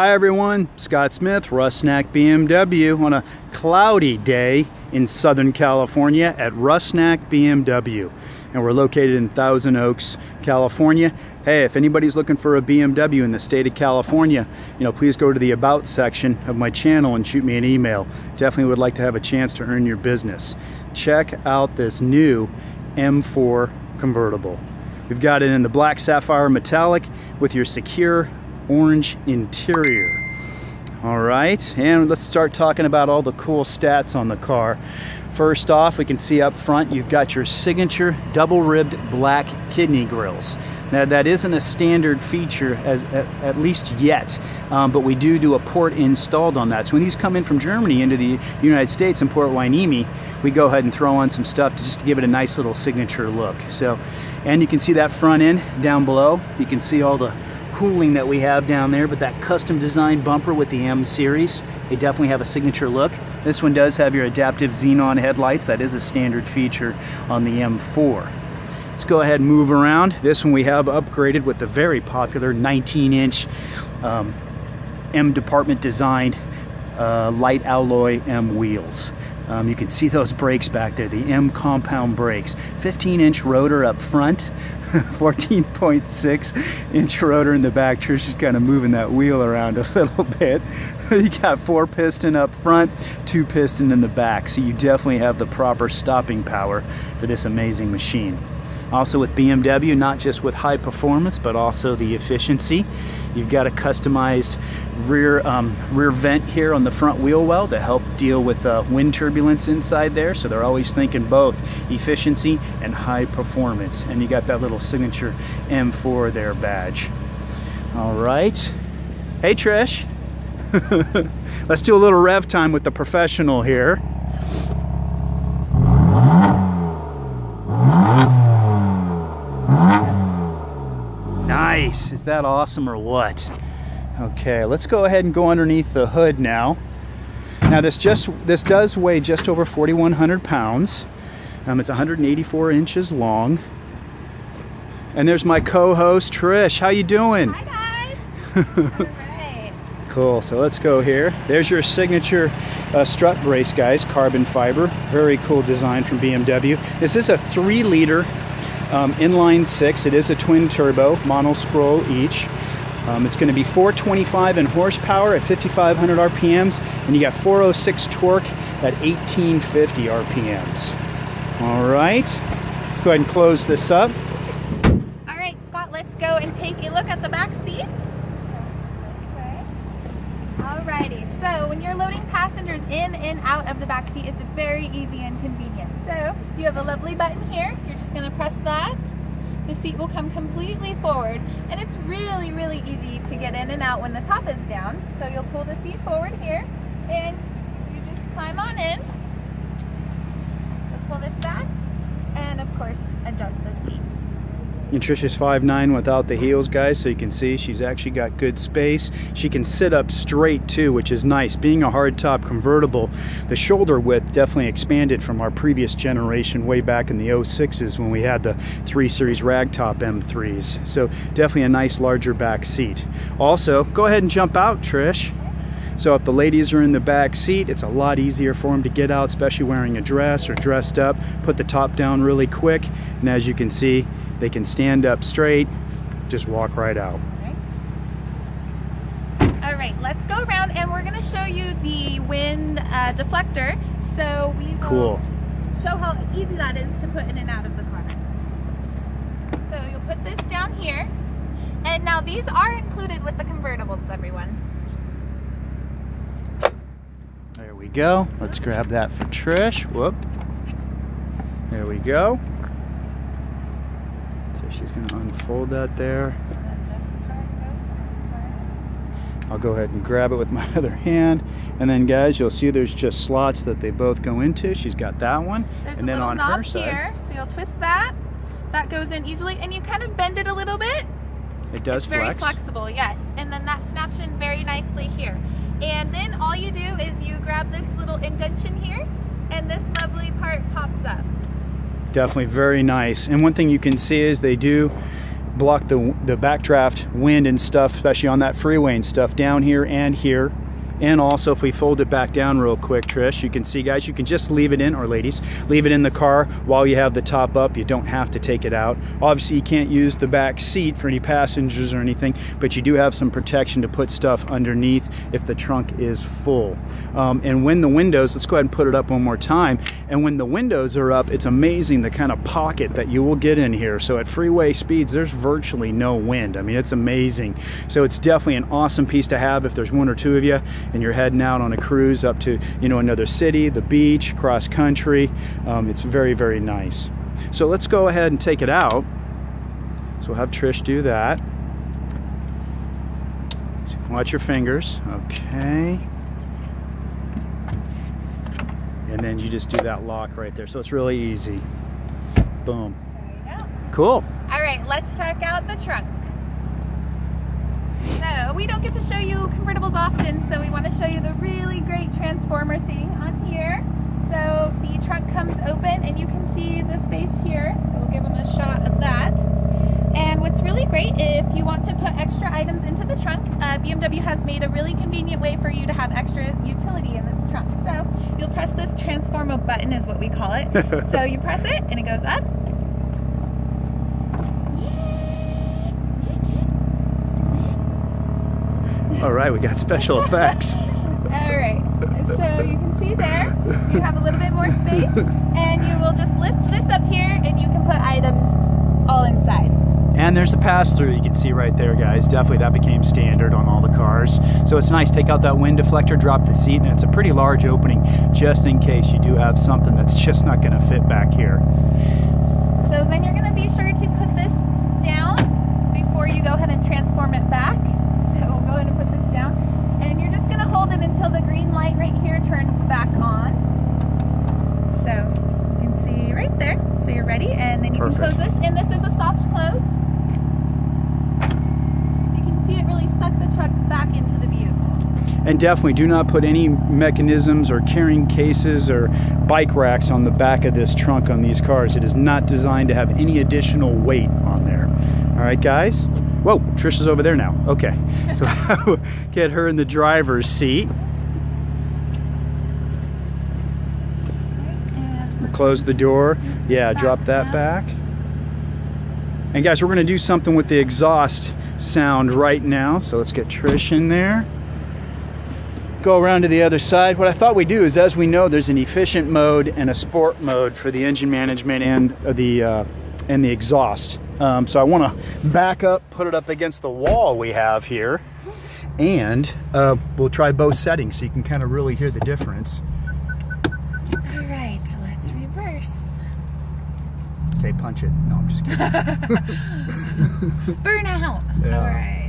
Hi everyone, Scott Smith, Rusnak BMW on a cloudy day in Southern California at Rusnak BMW. And we're located in Thousand Oaks, California. Hey, if anybody's looking for a BMW in the state of California, you know, please go to the About section of my channel and shoot me an email. Definitely would like to have a chance to earn your business. Check out this new M4 convertible. We've got it in the black sapphire metallic with your Sakhir orange interior. All right, and let's start talking about all the cool stats on the car. First off, we can see up front you've got your signature double-ribbed black kidney grills. Now that isn't a standard feature as at, at least yet, um, but we do do a port installed on that. So when these come in from Germany into the United States in Port Hueneme, we go ahead and throw on some stuff to just to give it a nice little signature look. So, and you can see that front end down below. You can see all the cooling that we have down there, but that custom designed bumper with the M series, they definitely have a signature look. This one does have your adaptive xenon headlights. That is a standard feature on the M4. Let's go ahead and move around. This one we have upgraded with the very popular 19 inch um, M department designed uh, light alloy M wheels. Um, you can see those brakes back there, the M compound brakes. 15 inch rotor up front, 14.6 inch rotor in the back. Trish is kind of moving that wheel around a little bit. you got four piston up front, two piston in the back. So you definitely have the proper stopping power for this amazing machine. Also with BMW, not just with high performance, but also the efficiency. You've got a customized rear um, rear vent here on the front wheel well to help deal with uh, wind turbulence inside there. So they're always thinking both efficiency and high performance. And you got that little signature M4 there badge. All right. Hey Trish. Let's do a little rev time with the professional here. Nice. Is that awesome or what? Okay, let's go ahead and go underneath the hood now. Now this just this does weigh just over 4,100 pounds. Um, it's 184 inches long. And there's my co-host Trish. How you doing? Hi guys. Cool. So let's go here. There's your signature uh, strut brace, guys. Carbon fiber. Very cool design from BMW. This is a three-liter um, inline six. It is a twin turbo, mono scroll each. Um, it's going to be 425 in horsepower at 5,500 RPMs, and you got 406 torque at 1850 RPMs. All right, let's go ahead and close this up. All right, Scott, let's go and take a look at the back seats. Alrighty, so when you're loading passengers in and out of the back seat, it's very easy and convenient. So you have a lovely button here. You're just gonna press that. The seat will come completely forward and it's really, really easy to get in and out when the top is down. So you'll pull the seat forward here and you just climb on in. You'll pull this back and of course adjust the seat. Trisha's 5'9 without the heels, guys, so you can see she's actually got good space. She can sit up straight too, which is nice. Being a hardtop convertible, the shoulder width definitely expanded from our previous generation way back in the 06s when we had the 3 Series ragtop M3s. So definitely a nice larger back seat. Also, go ahead and jump out, Trish. So if the ladies are in the back seat, it's a lot easier for them to get out, especially wearing a dress or dressed up. Put the top down really quick, and as you can see, they can stand up straight, just walk right out. All right, let's go around and we're gonna show you the wind uh, deflector. So we will Cool. show how easy that is to put in and out of the car. So you'll put this down here. And now these are included with the convertibles, everyone. There we go. Let's grab that for Trish. Whoop. There we go. So she's gonna unfold that there. So then this part goes this way. I'll go ahead and grab it with my other hand. And then guys, you'll see there's just slots that they both go into. She's got that one. There's and a then little on knob her side, here, so you'll twist that. That goes in easily, and you kind of bend it a little bit. it does it's very flexible, yes. And then that snaps in very nicely here. And then all you do is you grab this little indention here, and this lovely part pops up. Definitely very nice. And one thing you can see is they do block the, the backdraft wind and stuff, especially on that freeway and stuff down here and here. And also if we fold it back down real quick, Trish, you can see guys, you can just leave it in, or ladies, leave it in the car while you have the top up. You don't have to take it out. Obviously you can't use the back seat for any passengers or anything, but you do have some protection to put stuff underneath if the trunk is full. Um, and when the windows, let's go ahead and put it up one more time. And when the windows are up, it's amazing the kind of pocket that you will get in here. So at freeway speeds, there's virtually no wind. I mean, it's amazing. So it's definitely an awesome piece to have if there's one or two of you and you're heading out on a cruise up to you know another city, the beach, cross country. Um, it's very very nice. So let's go ahead and take it out. So we'll have Trish do that. Watch your fingers. Okay. And then you just do that lock right there. So it's really easy. Boom. Cool. All right, let's check out the trunk. We don't get to show you convertibles often, so we want to show you the really great transformer thing on here. So the trunk comes open and you can see the space here. So we'll give them a shot of that. And what's really great, if you want to put extra items into the trunk, uh, BMW has made a really convenient way for you to have extra utility in this trunk. So you'll press this transformer button is what we call it. so you press it and it goes up All right, we got special effects. All right, so you can see there, you have a little bit more space, and you will just lift this up here, and you can put items all inside. And there's a pass-through you can see right there, guys. Definitely that became standard on all the cars. So it's nice, take out that wind deflector, drop the seat, and it's a pretty large opening just in case you do have something that's just not gonna fit back here. So then you're gonna be sure to put this down before you go ahead and transform it back. Go ahead and put this down. And you're just gonna hold it until the green light right here turns back on. So you can see right there. So you're ready, and then you Perfect. can close this. And this is a soft close. So you can see it really suck the truck back into the vehicle. And definitely do not put any mechanisms or carrying cases or bike racks on the back of this trunk on these cars. It is not designed to have any additional weight on there. All right, guys? Whoa, Trisha's over there now. Okay, so get her in the driver's seat. Close the door. Yeah, drop that back. And guys, we're gonna do something with the exhaust sound right now. So let's get Trish in there. Go around to the other side. What I thought we'd do is, as we know, there's an efficient mode and a sport mode for the engine management and the uh, and the exhaust. Um, so I want to back up, put it up against the wall we have here, and uh, we'll try both settings so you can kind of really hear the difference. all right, let's reverse. Okay, punch it. No, I'm just kidding. Burnout. Yeah. All right.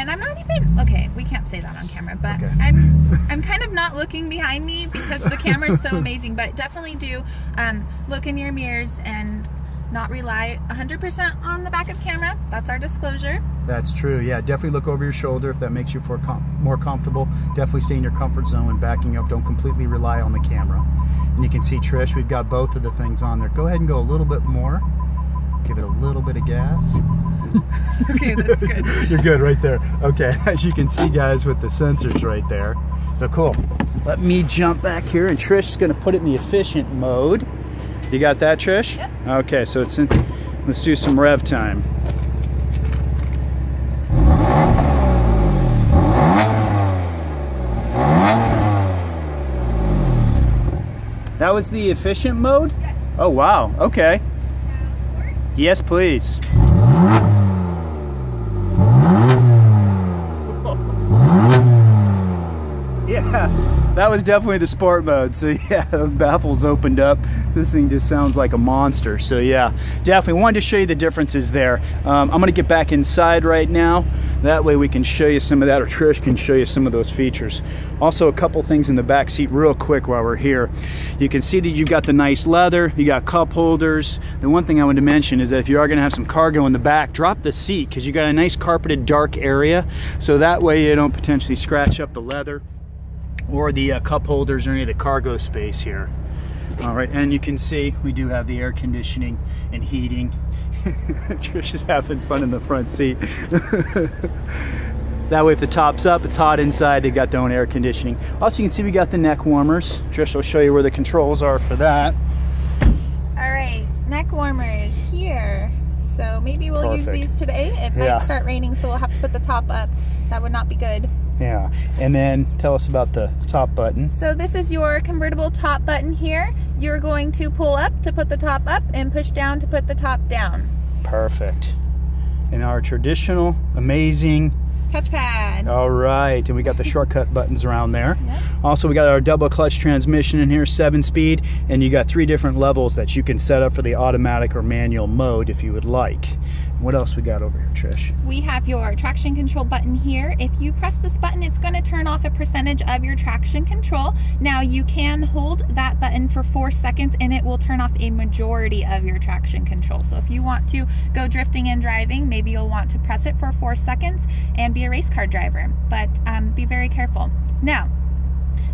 And I'm not even okay. We can't say that on camera, but Okay. I'm I'm kind of not looking behind me because the camera is so amazing. But definitely do um, look in your mirrors and not rely 100% on the back of camera. That's our disclosure. That's true. Yeah, definitely look over your shoulder if that makes you com- more comfortable. Definitely stay in your comfort zone when backing up. Don't completely rely on the camera. And you can see Trish, we've got both of the things on there. Go ahead and go a little bit more. Give it a little bit of gas. Okay, that's good. You're good right there. Okay, as you can see, guys, with the sensors right there. So cool. Let me jump back here, and Trish's going to put it in the efficient mode. You got that, Trish? Yep. Okay, so it's in. Let's do some rev time. That was the efficient mode? Yes. Oh, wow. Okay. Yes, please. Yeah, that was definitely the sport mode. So yeah, those baffles opened up. This thing just sounds like a monster. So yeah, definitely wanted to show you the differences there. Um, I'm gonna get back inside right now. That way we can show you some of that, or Trish can show you some of those features. Also, a couple things in the back seat real quick while we're here. You can see that you've got the nice leather, you got cup holders. The one thing I wanted to mention is that if you are gonna have some cargo in the back, drop the seat because you got a nice carpeted dark area. So that way you don't potentially scratch up the leather or the uh, cup holders or any of the cargo space here. All right, and you can see we do have the air conditioning and heating Trish is having fun in the front seat. that way if the top's up, it's hot inside, they've got their own air conditioning. Also, you can see we got the neck warmers. Trish will show you where the controls are for that. All right, neck warmers here. So maybe we'll Perfect. use these today. It might Yeah. start raining, so we'll have to put the top up. That would not be good. Yeah, and then tell us about the top button. So this is your convertible top button here. You're going to pull up to put the top up and push down to put the top down. Perfect. And our traditional, amazing, Touchpad. all right, and we got the shortcut buttons around there. Yep. Also, we got our double clutch transmission in here, seven speed, and you got three different levels that you can set up for the automatic or manual mode if you would like. What else we got over here, Trish? We have your traction control button here. If you press this button, it's going to turn off a percentage of your traction control. Now you can hold that button for four seconds and it will turn off a majority of your traction control. So if you want to go drifting and driving, maybe you'll want to press it for four seconds and be a race car driver, but um, be very careful. Now,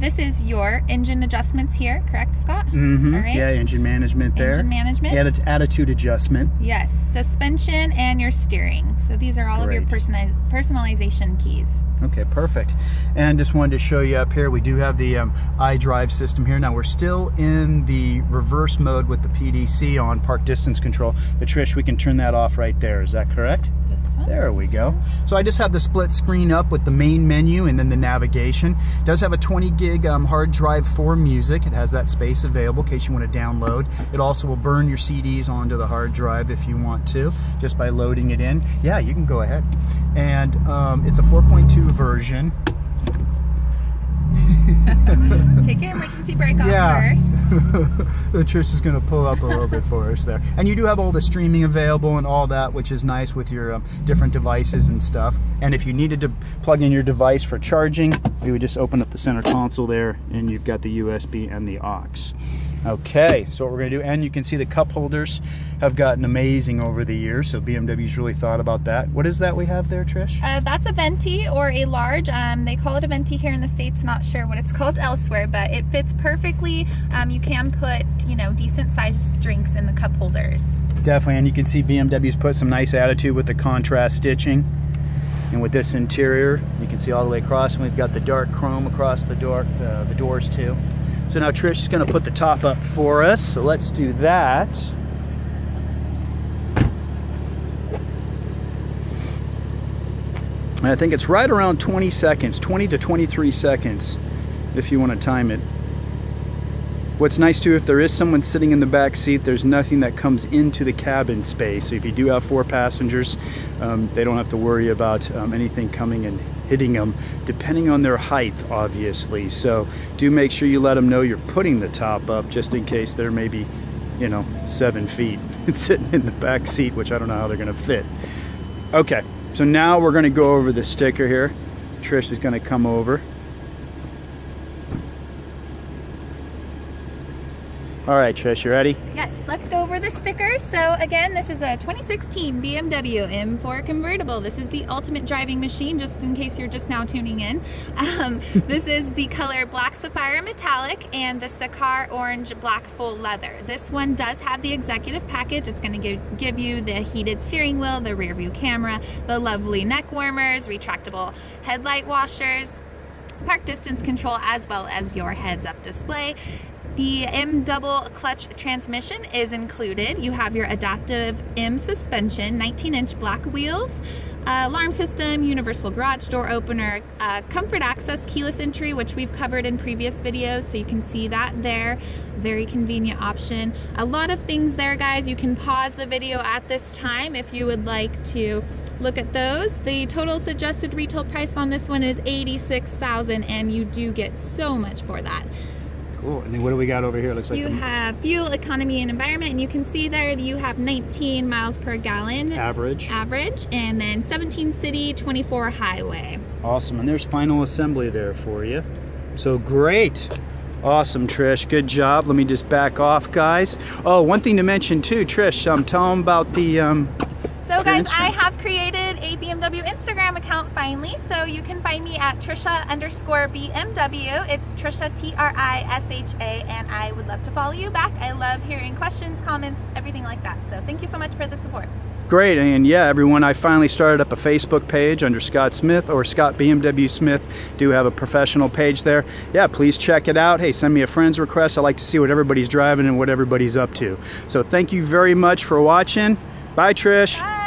this is your engine adjustments here, correct, Scott? Mm-hmm. Right. Yeah, engine management there. Engine management. Atti- attitude adjustment. Yes, suspension and your steering. So these are all of your Great. personali- personalization keys. Okay, perfect. And just wanted to show you up here, we do have the um, iDrive system here. Now we're still in the reverse mode with the PDC on park distance control, but Trish, we can turn that off right there. Is that correct? There we go. So I just have the split screen up with the main menu and then the navigation. It does have a 20 gig um, hard drive for music. It has that space available in case you want to download. It also will burn your CDs onto the hard drive if you want to, just by loading it in. Yeah, you can go ahead. And um, it's a 4.2 version. Take your emergency brake off Yeah. first. Trish is going to pull up a little bit for us there. And you do have all the streaming available and all that, which is nice with your um, different devices and stuff. And if you needed to plug in your device for charging, you would just open up the center console there and you've got the USB and the aux. Okay, so what we're going to do, and you can see the cup holders have gotten amazing over the years, so BMW's really thought about that. What is that we have there, Trish? Uh, that's a venti or a large. Um, they call it a venti here in the States. Not sure what it's called elsewhere, but it fits perfectly. Um, you can put, you know, decent sized drinks in the cup holders. Definitely, and you can see BMW's put some nice attitude with the contrast stitching. And with this interior, you can see all the way across, and we've got the dark chrome across the door, uh, the doors too. So now Trish is going to put the top up for us. So let's do that. And I think it's right around 20 seconds, 20 to 23 seconds, if you want to time it. What's nice too, if there is someone sitting in the back seat, there's nothing that comes into the cabin space. So if you do have four passengers, um, they don't have to worry about um, anything coming and hitting them, depending on their height, obviously. So do make sure you let them know you're putting the top up, just in case they're maybe, you know, seven feet sitting in the back seat, which I don't know how they're to fit. Okay, so now we're to go over the sticker here. Trish is to come over. All right, Trish, you ready? Yes, let's go over the stickers. So again, this is a 2016 BMW M4 convertible. This is the ultimate driving machine, just in case you're just now tuning in. Um, this is the color Black Sapphire Metallic and the Sakhir Orange Black Full Leather. This one does have the executive package. It's going to give, give you the heated steering wheel, the rear view camera, the lovely neck warmers, retractable headlight washers, park distance control, as well as your heads-up display. The M double clutch transmission is included. You have your adaptive M suspension, 19 inch black wheels, uh, alarm system, universal garage door opener, uh, comfort access keyless entry, which we've covered in previous videos, so you can see that there. Very convenient option. A lot of things there, guys. You can pause the video at this time if you would like to look at those. The total suggested retail price on this one is 86000 and you do get so much for that. Cool. And then what do we got over here? Looks like You have fuel economy and environment, and you can see there that you have 19 miles per gallon average. average, and then 17 city, 24 highway. Awesome. And there's final assembly there for you. So great. Awesome, Trish. Good job. Let me just back off, guys. Oh, one thing to mention too, Trish. Um, tell them about the um, So guys, I have created BMW Instagram account finally, so you can find me at Trisha underscore BMW. It's Trisha T R I S H A, and I would love to follow you back. I love hearing questions, comments, everything like that. So thank you so much for the support. Great, and yeah, everyone, I finally started up a Facebook page under Scott Smith or Scott BMW Smith. Do have a professional page there. Yeah, please check it out. Hey, send me a friend's request. I like to see what everybody's driving and what everybody's up to. So thank you very much for watching. Bye, Trish. Bye.